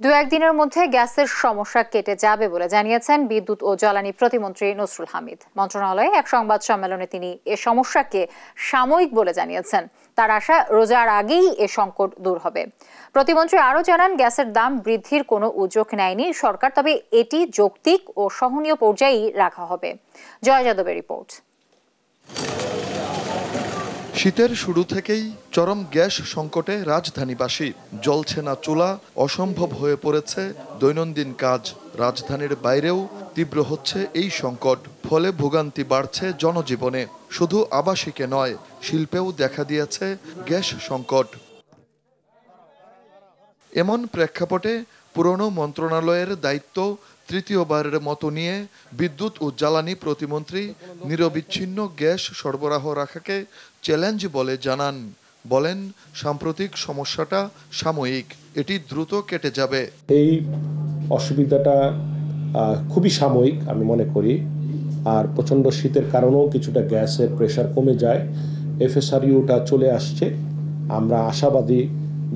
দু একদিনের মধ্যে গ্যাসের সমস্যা কেটে যাবে বলে জানিয়েছেন বিদ্যুৎ ও জ্বালানি প্রতিমন্ত্রী নসরুল হামিদ। মন্ত্রণালয়ে এক সংবাদ সম্মেলনে তিনি এ সমস্যাকে সাময়িক বলে জানিয়েছেন। তার আশা, রোজার আগেই এ সংকট দূর হবে। প্রতিমন্ত্রী আরও জানান, গ্যাসের দাম বৃদ্ধির কোনো উদ্যোগ নেয়নি সরকার, তবে এটি যৌক্তিক ও সহনীয় পর্যায়েই রাখা হবে। জয় যাদবের রিপোর্ট। শীতের শুরু থেকেই চরম গ্যাস সংকটে রাজধানীবাসী। জ্বলছে না চুলা, অসম্ভব হয়ে পড়েছে দৈনন্দিন কাজ। রাজধানীর বাইরেও তীব্র হচ্ছে এই সংকট, ফলে ভোগান্তি বাড়ছে জনজীবনে। শুধু আবাসিকে নয়, শিল্পেও দেখা দিয়েছে গ্যাস সংকট। এমন প্রেক্ষাপটে পুরনো মন্ত্রণালয়ের দায়িত্ব তৃতীয়বারের মতো নিয়ে বিদ্যুৎ ও জ্বালানি প্রতিমন্ত্রী নিরবিচ্ছিন্ন গ্যাস সরবরাহ রাখাকে চ্যালেঞ্জ বলে জানান। বলেন, সাম্প্রতিক সমস্যাটা সাময়িক, এটি দ্রুত কেটে যাবে। এই অসুবিধাটা খুবই সাময়িক, আমি মনে করি। আর প্রচণ্ড শীতের কারণেও কিছুটা গ্যাসের প্রেশার কমে যায়। এফএসআরইউটা চলে আসছে। আমরা আশাবাদী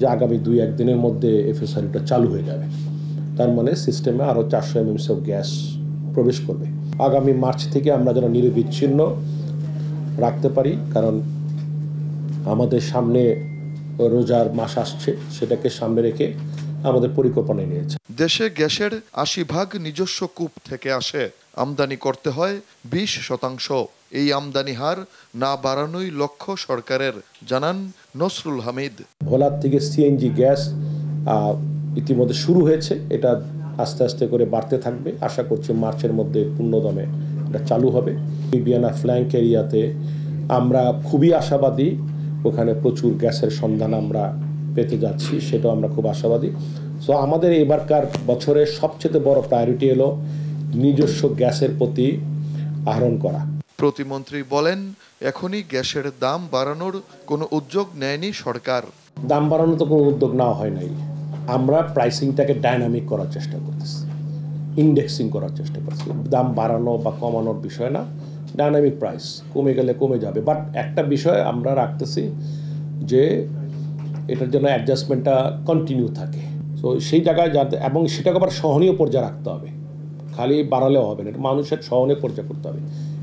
যে আগামী দুই একদিনের মধ্যে এফএসআরইউটা চালু হয়ে যাবে। তার মানে সিস্টেমে আরও চারশো এমএমসি অফ গ্যাস প্রবেশ করবে। আগামী মার্চ থেকে আমরা যেন নিরবিচ্ছিন্ন রাখতে পারি কারণ আমাদের সামনে রোজার মাস আসছে সেটাকে সামনে রেখে আমাদের পরিকল্পনা নিয়েছে। দেশে গ্যাসের আশি ভাগ নিজস্ব কূপ থেকে আসে আমদানি করতে হয় বিশ শতাংশ। এই আমদানি হার না বাড়ানোই লক্ষ্য সরকারের জানান নসরুল হামিদ। ভোলার থেকে সিএনজি গ্যাস ইতিমধ্যে শুরু হয়েছে। এটা আস্তে আস্তে করে বাড়তে থাকবে। আশা করছি মার্চের মধ্যে পূর্ণদমে এটা চালু হবে। বিবিয়ানা ফ্ল্যাঙ্ক এরিয়াতে আমরা খুবই আশাবাদী। ওখানে প্রচুর গ্যাসের সন্ধান আমরা পেতে যাচ্ছি সেটাও আমরা খুব আশাবাদী। সো আমাদের এবারকার বছরের সবচেয়ে বড় প্রায়োরিটি এলো নিজস্ব গ্যাসের প্রতি আহরণ করা। প্রতিমন্ত্রী বলেন এখনই গ্যাসের দাম বাড়ানোর কোনো উদ্যোগ নেয়নি সরকার। দাম বাড়ানো তো কোনো উদ্যোগ নেওয়া হয় নাই। আমরা প্রাইসিংটাকে ডাইনামিক করার চেষ্টা করতেছি। ইন্ডেক্সিং করার চেষ্টা করছি দাম বাড়ানো বা কমানোর বিষয় না। ডাইনামিক প্রাইস কমে গেলে কমে যাবে। বাট একটা বিষয় আমরা রাখতেছি যে এটার জন্য অ্যাডজাস্টমেন্টটা কন্টিনিউ থাকে। তো সেই জায়গায় যাতে এবং সেটাকে আবার সহনীয় পর্যায়ে রাখতে হবে। খালি বাড়ালেও হবে না। এটা মানুষের সহনীয় পর্যায়ে করতে হবে।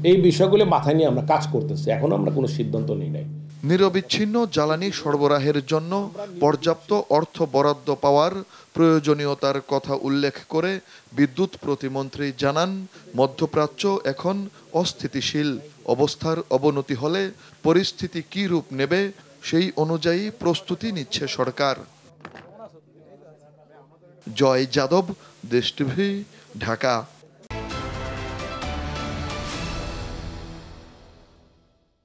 এই বিষয়গুলো মাথায় নিয়ে আমরা কাজ করতেছি। এখনও আমরা কোনো সিদ্ধান্ত নিই নাই। নিরবিচ্ছিন্ন জ্বালানি সরবরাহের জন্য পর্যাপ্ত অর্থ বরাদ্দ পাওয়ার প্রয়োজনীয়তার কথা উল্লেখ করে বিদ্যুৎ প্রতিমন্ত্রী জানান, মধ্যপ্রাচ্য এখন অস্থিতিশীল। অবস্থার অবনতি হলে পরিস্থিতি কী রূপ নেবে সেই অনুযায়ী প্রস্তুতি নিচ্ছে সরকার। জয় যাদব, দেশ টিভি, ঢাকা।